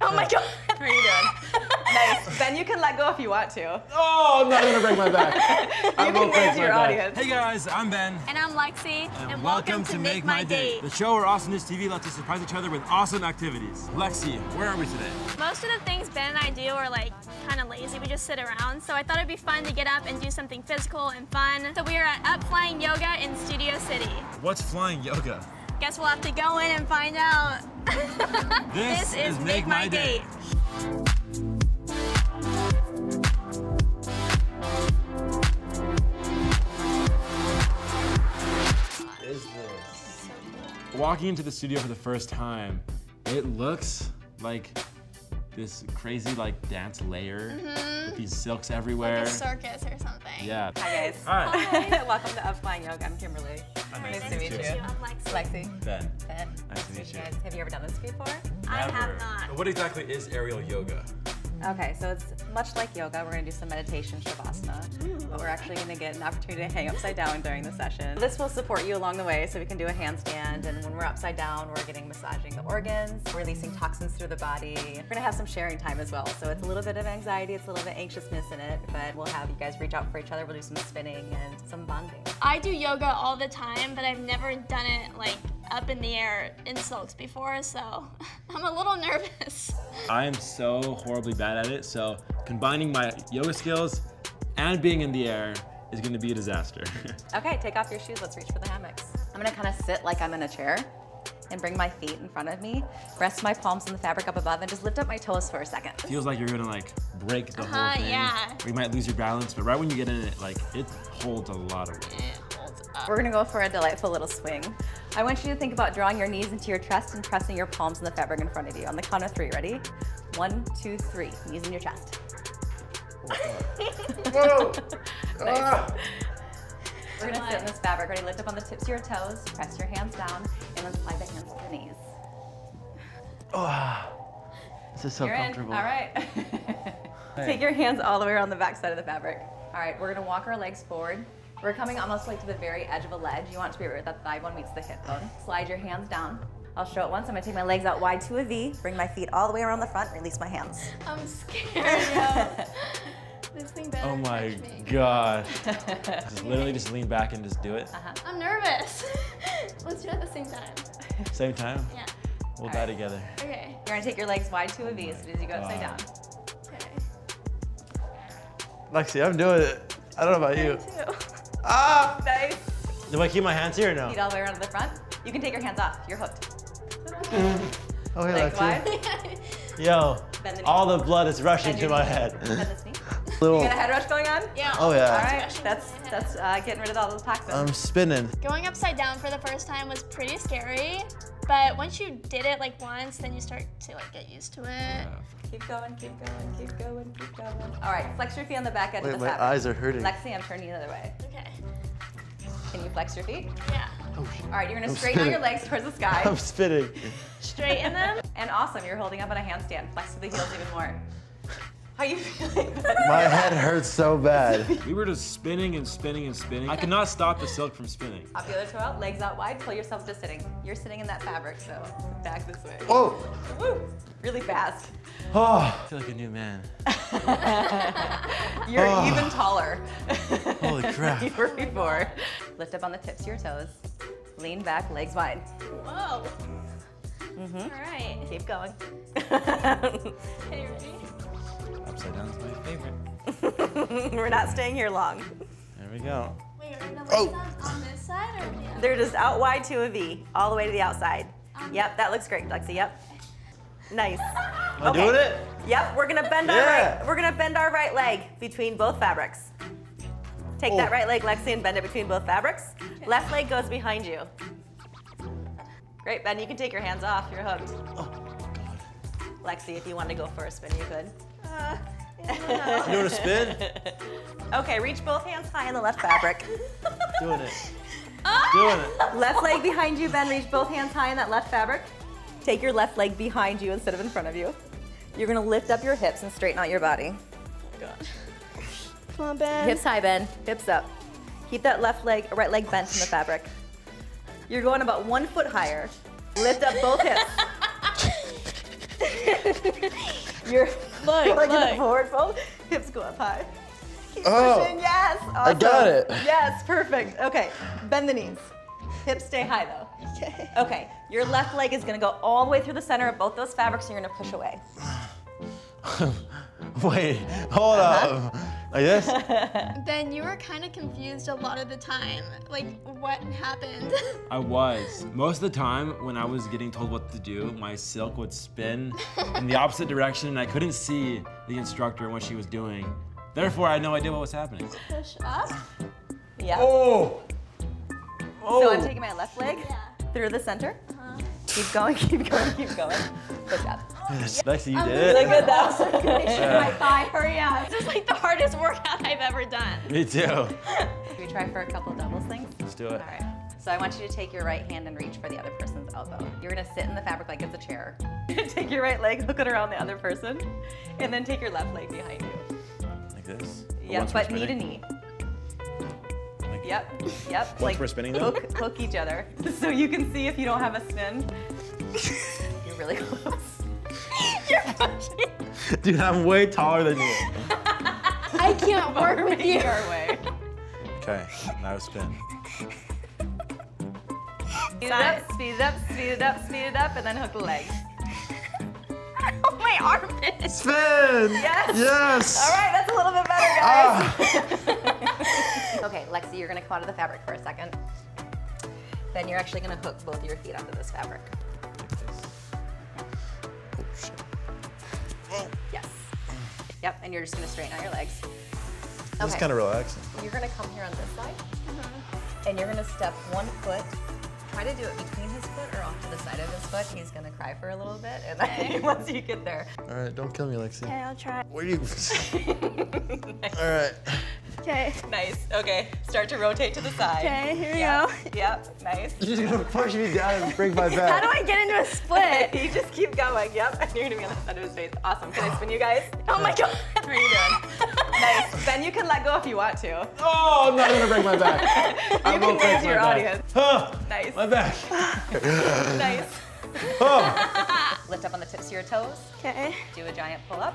Oh my god. How are you doing? nice. Ben, you can let go if you want to. Oh, I'm not gonna break my back. I You will can break dance to my your back. audience. Hey guys, I'm Ben. And I'm Lexi. And, welcome, to Make My Date, the show where Awesomeness TV lets us surprise each other with awesome activities. Lexi, where are we today? Most of the things Ben and I do are like kind of lazy. We just sit around. So I thought it'd be fun to get up and do something physical and fun. So we are at Up Flying Yoga in Studio City. What's flying yoga? Guess we'll have to go in and find out. This, is Make My Date. Is this? Walking into the studio for the first time, it looks like this crazy like dance layer mm-hmm. with these silks everywhere. A circus or something. yeah. Hi, guys. Hi. Welcome to Up Flying Yoga. I'm Kimberly. Nice to meet you. I'm Lexi. Lexi. Ben. Ben. Nice to meet you. Guys, have you ever done this before? I have Never. not. What exactly is aerial yoga? Okay, so it's much like yoga. We're gonna do some meditation shavasana, but we're actually gonna get an opportunity to hang upside down during the session. This will support you along the way, so we can do a handstand, and when we're upside down, we're getting massaging the organs, releasing toxins through the body. We're gonna have some sharing time as well, so it's a little bit of anxiety, it's a little bit anxiousness in it, but we'll have you guys reach out for each other. We'll do some spinning and some bonding. I do yoga all the time, but I've never done it like up in the air in silks before, so I'm a little nervous. I am so horribly bad at it, so combining my yoga skills and being in the air is gonna be a disaster. Okay, take off your shoes. Let's reach for the hammocks. I'm gonna kind of sit like I'm in a chair and bring my feet in front of me, rest my palms on the fabric up above, and just lift up my toes for a second. Feels like you're gonna like break the Uh-huh, whole thing. yeah. Or you might lose your balance, but right when you get in it, like it holds a lot of weight. It holds up. We're gonna go for a delightful little swing. I want you to think about drawing your knees into your chest and pressing your palms in the fabric in front of you. On the count of three, ready? One, two, three. Knees in your chest. Whoa! Nice. Ah. We're gonna sit in this fabric. Ready? Lift up on the tips of your toes, press your hands down, and then slide the hands to the knees. Oh, This is so You're in. comfortable. All right. Take your hands all the way around the back side of the fabric. All right, we're gonna walk our legs forward. We're coming almost like to the very edge of a ledge. You want to be where that thigh bone meets the hip bone. Slide your hands down. I'll show it once. I'm gonna take my legs out wide to a V, bring my feet all the way around the front, release my hands. I'm scared, this thing better Oh my catch me. gosh. just literally just lean back and just do it. Uh-huh. I'm nervous. Let's do it at the same time. Same time. Yeah. We'll die together. Okay. You're gonna take your legs wide to a V as soon as you go upside Wow. down. Okay. Lexi, I'm doing it. I don't know about you. Two. Ah! Nice. Do I keep my hands here or no? Feet all the way around to the front. You can take your hands off. You're hooked. Oh, hey, Legs Lexi. wide. Yo, Bend the all the blood is rushing to my knee. head. Bend this knee. Little, You got a head rush going on? Yeah. Oh, yeah. All That's that's in my head. that's uh, getting rid of all those toxins. I'm spinning. Going upside down for the first time was pretty scary, but once you did it like once, then you start to like get used to it. Keep going, keep going, keep going, keep going. All right, flex your feet on the back edge Wait, of the my fabric. eyes are hurting. Lexi, I'm turning the other way. Okay. Can you flex your feet? Yeah. Oh, All right, you're gonna I'm straighten out your legs towards the sky. I'm spinning. Straighten them. and awesome, you're holding up on a handstand. Flex to the heels even more. How you feeling? My head hurts so bad. We were just spinning and spinning and spinning. I could not stop the silk from spinning. Pop the other toe out, legs out wide, pull yourself to sitting. You're sitting in that fabric, so back this way. Whoa! Woo! Really fast. Oh, I feel like a new man. You're Oh. even taller. Holy crap. than you were before. Lift up on the tips of your toes. Lean back, legs wide. Whoa. Mm -hmm. All right. Keep going. Okay, you ready? Upside down is my favorite. We're not staying here long. There we go. Wait, are the Oh. on, on this side or the? They're just out wide to a V, all the way to the outside. Um. Yep, that looks great, Lexi. Yep. Nice. Am I doing it? Yep, we're gonna bend our Yeah. right. We're gonna bend our right leg between both fabrics. Take that Oh. right leg, Lexi, and bend it between both fabrics. Left leg goes behind you. Great, Ben. You can take your hands off. You're hooked. Oh, God. Lexi, if you want to go for a spin, you could. Uh, You doing a spin? Okay, reach both hands high in the left fabric. doing it. Doing it. left leg behind you, Ben. Reach both hands high in that left fabric. Take your left leg behind you instead of in front of you. You're gonna lift up your hips and straighten out your body. Oh my God. Come on, Ben. Hips high, Ben. Hips up. Keep that left leg, right leg bent in the fabric. You're going about one foot higher. Lift up both hips. You're Look, like in a look. forward fold. Hips go up high. Keep Oh. pushing. Yes. I got it. Yes. Perfect. Okay. Bend the knees. Hips stay high though. Okay. Okay. Your left leg is gonna go all the way through the center of both those fabrics, and you're gonna push away. Wait, hold uh-huh. up. Like this? Ben, you were kind of confused a lot of the time. Like, what happened? I was. Most of the time, when I was getting told what to do, my silk would spin in the opposite direction, and I couldn't see the instructor and what she was doing. Therefore, I had no idea what was happening. Push up. Yeah. Oh! Oh. So I'm oh. taking my left leg through the center. Uh-huh. Keep going. Keep going. Keep going. Good job. Lexi, you did Really it? good though. my thigh, hurry up. This is like the hardest workout I've ever done. Me too. Should we try for a couple doubles things? Let's do it. All right. So I want you to take your right hand and reach for the other person's elbow. You're gonna sit in the fabric like it's a chair. take your right leg, hook it around the other person, and then take your left leg behind you. Like this? Yep, but knee to knee. Like- Yep, yep. Once we're spinning though? Hook, hook each other. So you can see if you don't have a spin. You're really close. You're pushing. Dude, I'm way taller than you. I can't work We're with you. our way. Okay, now spin. Speed it up, speed it up, speed it up, speed it up, and then hook the leg. Oh, my armpit. Spin! Yes! Yes! All right, that's a little bit better, guys. Ah. okay, Lexi, you're gonna come out of the fabric for a second. Then you're actually gonna hook both of your feet onto this fabric. Yep, and you're just gonna straighten out your legs. This is kind of relaxing. You're gonna come here on this side, mm-hmm. and you're gonna step one foot. Try to do it between his foot or off to the side of his foot. He's gonna cry for a little bit, and then once you get there, All right, don't kill me, Lexi. Okay, I'll try. Where do you? All right. Okay. nice. Okay, start to rotate to the side. Okay, here we Yep, go. Yep, nice. You're just gonna push me down and break my back. How do I get into a split? you just keep going. Yep, and you're gonna be on the side of his face. Awesome. Can I spin you guys? Oh my god. How are you doing? nice. Then you can let go if you want to. Oh, I'm not gonna break my back. I You will can break wave to my your back. audience. Ah, Nice. my back. Nice. Oh. Lift up on the tips of your toes. Okay. Do a giant pull up.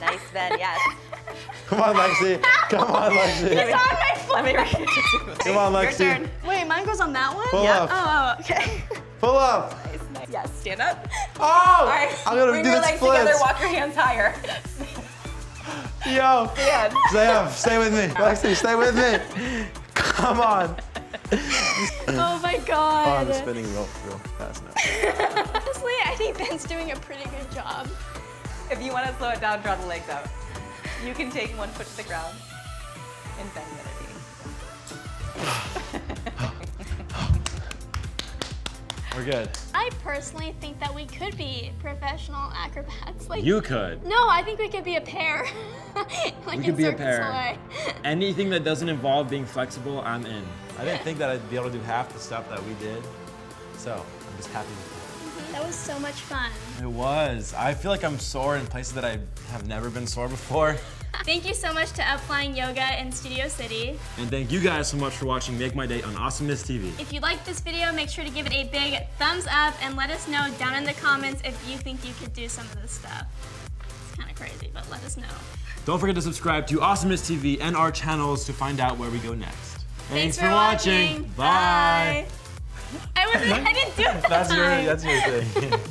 Nice, Ben. Yes. Come on, Lexi. Come on, Lexi. It's on my foot. Let me read it. Come on, Your Lexi. turn. Wait, mine goes on that one? Pull Yeah. up. Oh, oh, okay. Pull up. Nice, nice. Yes. Stand up. Oh! All right. I'm gonna Bring do your the legs together. Walk your hands higher. Yo. Stand. Stay up. Stay with me. Lexi, stay with me. Come on. Oh my Oh, god. I'm spinning real, real fast now. Honestly, I think Ben's doing a pretty good job. If you want to slow it down, draw the legs out. You can take one foot to the ground and bend the other knee. We're good. I personally think that we could be professional acrobats. Like You could. No, I think we could be a pair. like We could be a pair. Anything that doesn't involve being flexible, I'm in. I didn't think that I'd be able to do half the stuff that we did. So, Happy with mm-hmm. That was so much fun. it. Was. I feel like I'm sore in places that I have never been sore before. Thank you so much to Up Flying Yoga in Studio City. And thank you guys so much for watching Make My Date on Awesomeness TV. If you liked this video, make sure to give it a big thumbs up and let us know down in the comments if you think you could do some of this stuff. It's kind of crazy, but let us know. Don't forget to subscribe to Awesomeness TV and our channels to find out where we go next. Thanks, for, watching. Bye. I wasn't. I didn't do it that That's your, that's your thing.